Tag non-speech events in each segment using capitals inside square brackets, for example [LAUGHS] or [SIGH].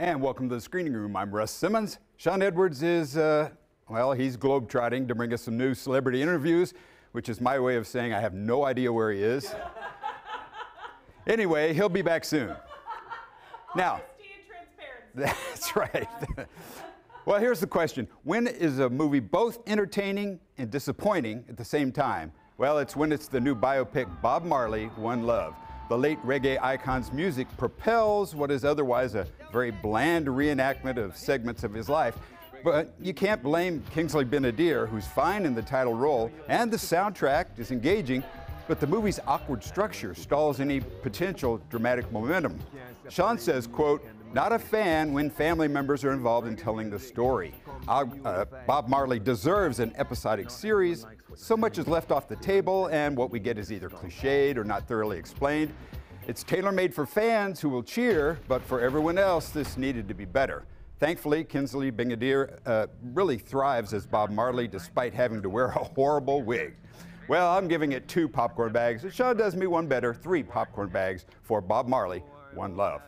And welcome to the screening room. I'm Russ Simmons. Shawn Edwards is, uh, well, he's globetrotting to bring us some new celebrity interviews, which is my way of saying I have no idea where he is. [LAUGHS] anyway, he'll be back soon. Now, [LAUGHS] that's right. [LAUGHS] well, here's the question When is a movie both entertaining and disappointing at the same time? Well, it's when it's the new biopic Bob Marley, One Love. The late reggae icon's music propels what is otherwise a very bland reenactment of segments of his life. But you can't blame Kingsley Ben-Adir, who's fine in the title role, and the soundtrack is engaging, but the movie's awkward structure stalls any potential dramatic momentum. Shawn says, quote, not a fan when family members are involved in telling the story. Uh, Bob Marley deserves an episodic series. So much is left off the table, and what we get is either cliched or not thoroughly explained. It's tailor made for fans who will cheer, but for everyone else, this needed to be better. Thankfully, Kingsley Ben-Adir uh, really thrives as Bob Marley despite having to wear a horrible wig. Well, I'm giving it two popcorn bags. Shawn does me one better, three popcorn bags for Bob Marley, One Love.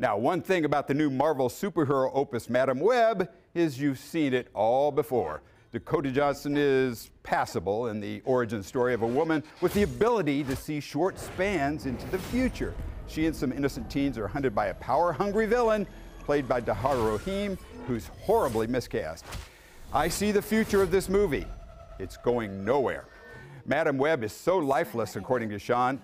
Now, one thing about the new Marvel superhero opus Madame Web is you've seen it all before. Dakota Johnson is passable in the origin story of a woman with the ability to see short spans into the future. She and some innocent teens are hunted by a power hungry villain played by Tahar Rahim, who's horribly miscast. I see the future of this movie. It's going nowhere. Madame Web is so lifeless, according to Shawn,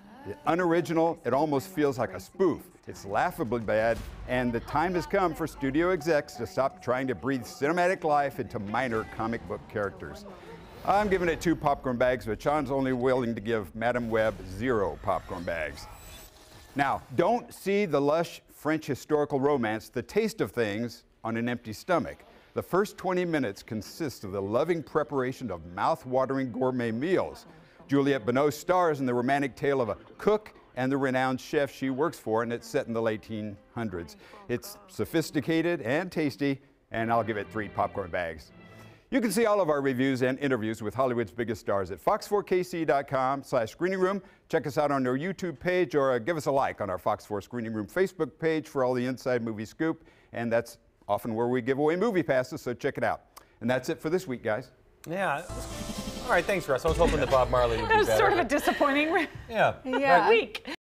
unoriginal, it almost feels like a spoof. It's laughably bad, and the time has come for studio execs to stop trying to breathe cinematic life into minor comic book characters. I'm giving it two popcorn bags, but Shawn's only willing to give Madame Web zero popcorn bags. Now, don't see the lush French historical romance, The Taste of Things, on an empty stomach. The first 20 minutes consist of the loving preparation of mouth-watering gourmet meals. Juliette Binoche stars in the romantic tale of a cook and the renowned chef she works for, and it's set in the late 1800s. It's sophisticated and tasty, and I'll give it three popcorn bags. You can see all of our reviews and interviews with Hollywood's biggest stars at fox4kc.com slash screening room. Check us out on our YouTube page or uh, give us a like on our Fox 4 Screening Room Facebook page for all the inside movie scoop. And that's often where we give away movie passes, so check it out. And that's it for this week, guys. Yeah. All right, thanks, Russ. I was hoping that Bob Marley would be That was better. sort of a disappointing yeah. yeah. week.